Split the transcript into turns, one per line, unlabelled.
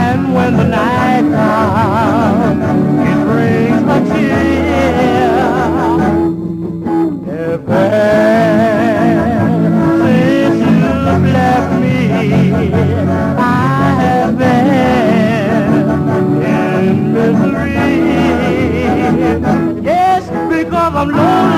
and when the night comes, I'm lonely,